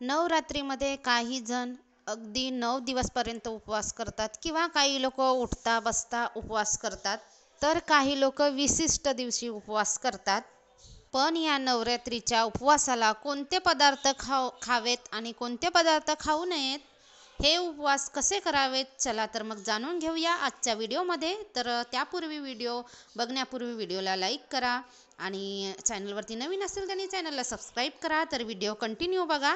नवरात्रीमध्ये काही जण अगदी नऊ दिवसपर्यंत उपवास करतात किंवा काही लोक उठता बसता उपवास करतात. तर काही लोक विशिष्ट दिवशी उपवास करतात. पण या नवरात्रीच्या उपवासाला कोणते पदार्थ खाव खावेत आणि कोणते पदार्थ खाऊ नयेत हे उपवास कसे करावेत? चला तर मग जाणून घेऊया आजच्या व्हिडिओमध्ये. तर त्यापूर्वी व्हिडिओ बघण्यापूर्वी व्हिडिओला लाईक करा आणि चॅनलवरती नवीन असेल त्यांनी चॅनलला सबस्क्राईब करा. तर व्हिडिओ कंटिन्यू बघा.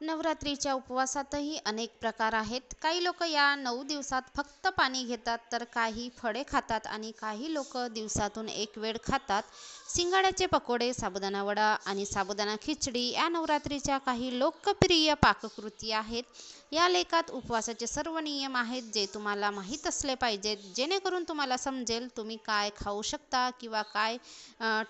नवरात्रीच्या उपवासातही अनेक प्रकार आहेत. काही लोक या नऊ दिवसात फक्त पाणी घेतात तर काही फळे खातात आणि काही लोक दिवसातून एक वेळ खातात. सिंगाड्याचे पकोडे साबुदाणा वडा आणि साबुदाणा खिचडी या नवरात्रीच्या काही लोकप्रिय पाककृती आहेत. या लेखात उपवासाचे सर्व नियम आहेत जे तुम्हाला माहीत असले पाहिजेत. जेणेकरून तुम्हाला समजेल तुम्ही काय खाऊ शकता किंवा काय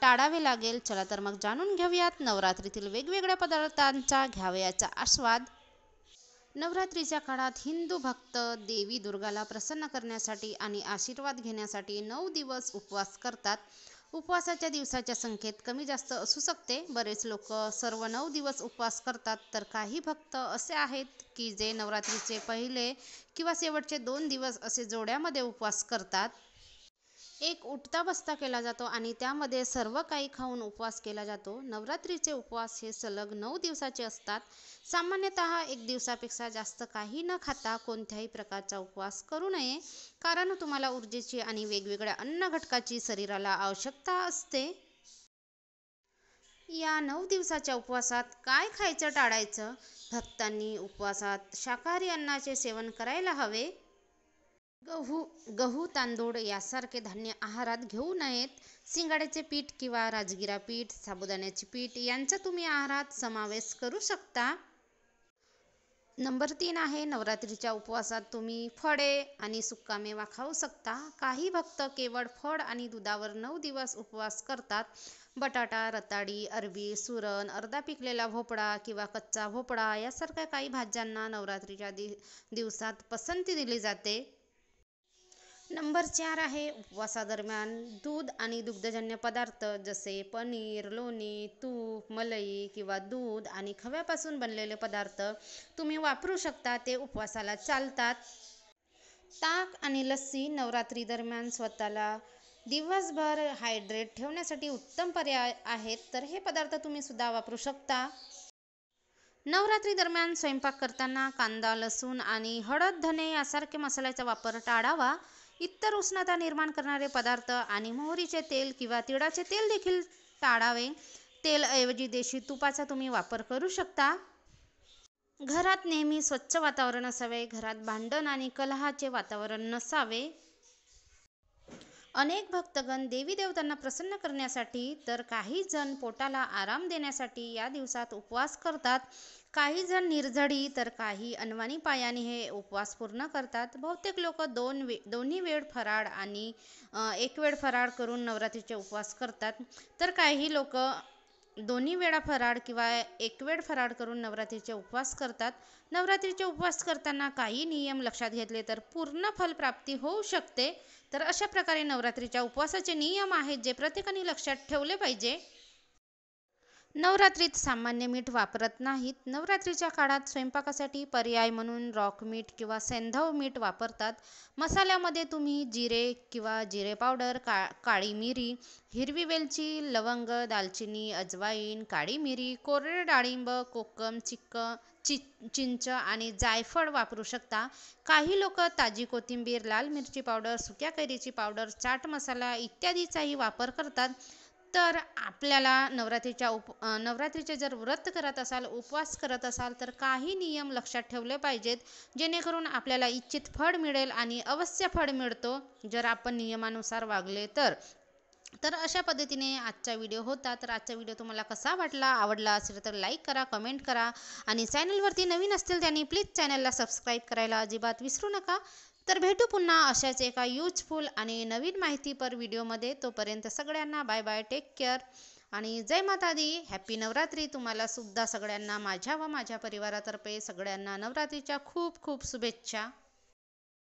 टाळावे लागेल. चला तर मग जाणून घेऊयात. नवरात्रीतील वेगवेगळ्या पदार्थांचा घ्यावयाचा आस्वाद. नवरात्रीच्या काळात हिंदू भक्त देवी दुर्गाला प्रसन्न करण्यासाठी आणि आशीर्वाद घेण्यासाठी नऊ दिवस उपवास करतात. उपवासाच्या दिवसाच्या संख्येत कमी जास्त असू शकते. बरेच लोक सर्व नऊ दिवस उपवास करतात. तर काही भक्त असे आहेत की जे नवरात्रीचे पहिले किंवा शेवटचे दोन दिवस असे जोड्यामध्ये उपवास करतात. एक उठता बसता केला जातो आणि त्यामध्ये सर्व काही खाऊन उपवास केला जातो. नवरात्रीचे उपवास हे सलग नऊ दिवसाचे असतात. सामान्यतः एक दिवसापेक्षा जास्त काही न खाता कोणत्याही प्रकारचा उपवास करू नये. कारण तुम्हाला ऊर्जेची आणि वेगवेगळ्या अन्न घटकाची शरीराला आवश्यकता असते. या नऊ दिवसाच्या उपवासात काय खायचं टाळायचं? भक्तांनी उपवासात शाकाहारी अन्नाचे सेवन करायला हवे. गहू गहू तांदूळ यासारखे धान्य आहारात घेऊ नयेत. शिंगाड्याचे पीठ किंवा राजगिरा पीठ साबुदाण्याचे पीठ यांचा तुम्ही आहारात समावेश करू शकता. नंबर तीन आहे नवरात्रीच्या उपवासात तुम्ही फळे आणि सुकामेवा खाऊ शकता. काही भक्त केवळ फळ आणि दुधावर नऊ दिवस उपवास करतात. बटाटा रताळी अरबी सुरण अर्धा पिकलेला भोपळा किंवा कच्चा भोपळा यासारख्या काही भाज्यांना नवरात्रीच्या दि दिवसात पसंती दिली जाते. नंबर चार आहे उपवासादरम्यान दूध आणि दुग्धजन्य पदार्थ जसे पनीर लोणी तूप मलई किंवा दूध आणि खव्यापासून बनलेले पदार्थ तुम्ही वापरू शकता ते उपवासाला चालतात. ताक आणि लस्सी नवरात्री दरम्यान स्वतःला दिवसभर हायड्रेट ठेवण्यासाठी उत्तम पर्याय आहेत तर हे पदार्थ तुम्ही सुद्धा वापरू शकता. नवरात्री दरम्यान स्वयंपाक करताना कांदा लसूण आणि हळद धने यासारखे मसाल्याचा वापर टाळावा. इतर उष्णता निर्माण करणारे पदार्थ आणि मोहरीचे तेल किंवा तिळाचे तेल देखील टाळावे तेलऐवजी देशी तुपाचा तुम्ही वापर करू शकता. घरात नेहमी स्वच्छ वातावरण असावे. घरात भांडण आणि कलहाचे वातावरण नसावे. अनेक भक्तगण देवी देवतांना प्रसन्न करण्यासाठी तर काही जण पोटाला आराम देण्यासाठी या दिवसात उपवास करतात. काही जण निर्झडी तर काही अनवाणी पायाने हे उपवास पूर्ण करतात. बहुतेक लोक दोन वे दोन्ही वेळ फराळ आणि एक वेळ फराळ करून नवरात्रीचे उपवास करतात. तर काही लोक दोन्ही वेळा फराळ किंवा एक वेळ फराळ करून नवरात्रीचे उपवास करतात. नवरात्रीचे उपवास करताना काही नियम लक्षात घेतले तर पूर्ण फलप्राप्ती होऊ शकते. तर अशा प्रकारे नवरात्रीच्या उपवासाचे नियम आहेत जे प्रत्येकाने लक्षात ठेवले पाहिजे. नवरात्रीत सामान्य मीठ वापरत नाहीत. नवरात्रीच्या काळात स्वयंपाकासाठी पर्याय म्हणून रॉक मीठ किंवा सेंधव मीठ वापरतात. मसाल्यामध्ये तुम्ही जिरे किंवा जिरे पावडर का काळी मिरी हिरवी वेलची लवंग दालचिनी अजवाईन काळी मिरी कोरडे डाळिंब कोकम चिक्क चि चिंच आणि जायफळ वापरू शकता. काही लोक ताजी कोथिंबीर लाल मिरची पावडर सुक्या कैरीची पावडर चाट मसाला इत्यादीचाही वापर करतात. तर आपल्याला नवरात्रीच्या उप नवरात्रीचे जर व्रत करत असाल उपवास करत असाल तर काही नियम लक्षात ठेवले पाहिजेत जेणेकरून आपल्याला इच्छित फळ मिळेल आणि अवश्य फळ मिळतो जर आपण नियमानुसार वागले तर. तर अशा पद्धतीने आजचा व्हिडिओ होता. तर आजचा व्हिडिओ तुम्हाला कसा वाटला आवडला असेल तर लाईक करा कमेंट करा आणि चॅनलवरती नवीन असतील त्यांनी प्लीज चॅनलला सबस्क्राईब करायला अजिबात विसरू नका. तर भेटू पुन्हा अशाच एका यूजफुल आणि नवीन माहितीपर व्हिडिओमध्ये. तोपर्यंत सगळ्यांना बाय बाय टेक केअर आणि जय माता दी हॅपी नवरात्री तुम्हाला सुद्धा सगळ्यांना माझ्या व माझ्या परिवारातर्फे सगळ्यांना नवरात्रीच्या खूप खूप शुभेच्छा.